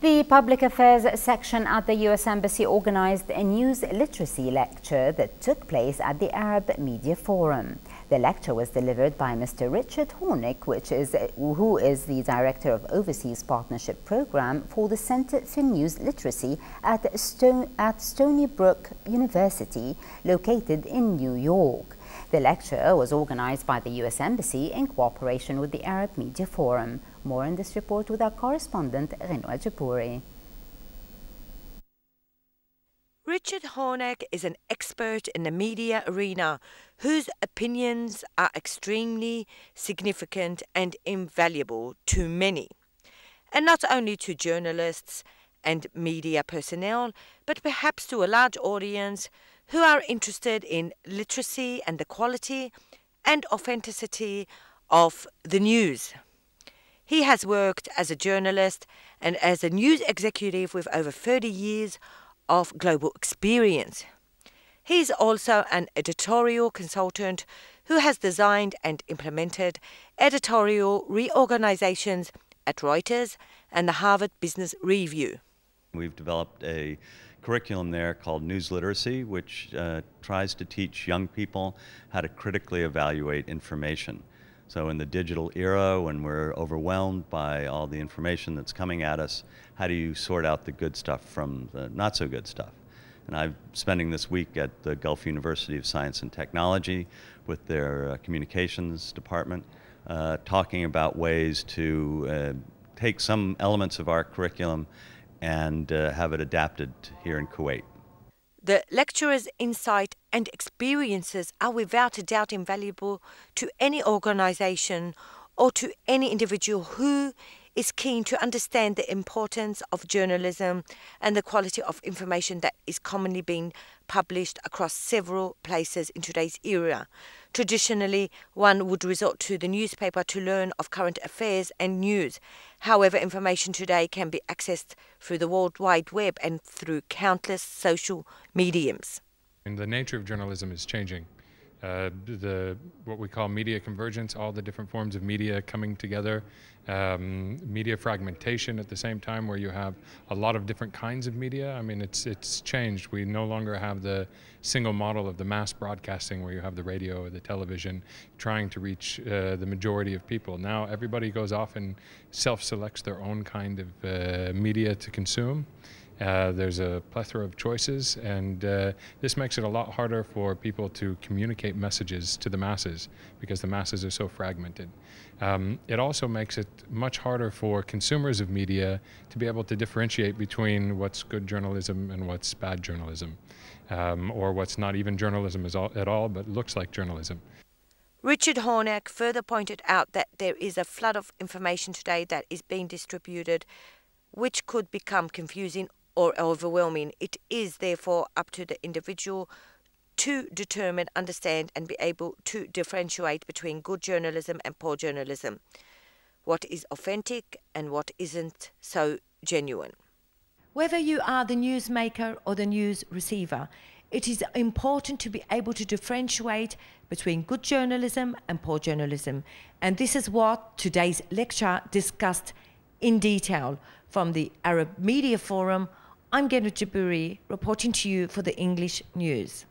The Public Affairs section at the U.S. Embassy organized a news literacy lecture that took place at the Arab Media Forum. The lecture was delivered by Mr. Richard Hornick, which is, who is the Director of Overseas Partnership Program for the Center for News Literacy at, Stone, at Stony Brook University, located in New York. The lecture was organized by the U.S. Embassy in cooperation with the Arab Media Forum. More in this report with our correspondent, Renwa Japuri. Richard Hornick is an expert in the media arena whose opinions are extremely significant and invaluable to many. And not only to journalists and media personnel, but perhaps to a large audience who are interested in literacy and the quality and authenticity of the news. He has worked as a journalist and as a news executive with over 30 years of global experience. He is also an editorial consultant who has designed and implemented editorial reorganizations at Reuters and the Harvard Business Review. We've developed a curriculum there called News Literacy, which uh, tries to teach young people how to critically evaluate information. So, in the digital era, when we're overwhelmed by all the information that's coming at us, how do you sort out the good stuff from the not so good stuff? And I'm spending this week at the Gulf University of Science and Technology with their uh, communications department, uh, talking about ways to uh, take some elements of our curriculum and uh, have it adapted here in Kuwait. The lecturer's insight and experiences are without a doubt invaluable to any organization or to any individual who is keen to understand the importance of journalism and the quality of information that is commonly being published across several places in today's era. Traditionally, one would resort to the newspaper to learn of current affairs and news. However, information today can be accessed through the World Wide Web and through countless social mediums. And the nature of journalism is changing. Uh, the what we call media convergence, all the different forms of media coming together, um, media fragmentation at the same time, where you have a lot of different kinds of media. I mean, it's it's changed. We no longer have the single model of the mass broadcasting, where you have the radio or the television trying to reach uh, the majority of people. Now everybody goes off and self-selects their own kind of uh, media to consume. Uh, there's a plethora of choices, and uh, this makes it a lot harder for people to communicate messages to the masses because the masses are so fragmented. Um, it also makes it much harder for consumers of media to be able to differentiate between what's good journalism and what's bad journalism, um, or what's not even journalism at all, but looks like journalism. Richard Hornick further pointed out that there is a flood of information today that is being distributed, which could become confusing or overwhelming. It is therefore up to the individual to determine, understand, and be able to differentiate between good journalism and poor journalism, what is authentic and what isn't so genuine. Whether you are the newsmaker or the news receiver, it is important to be able to differentiate between good journalism and poor journalism. And this is what today's lecture discussed in detail from the Arab Media Forum I'm Genu Jaburi reporting to you for the English News.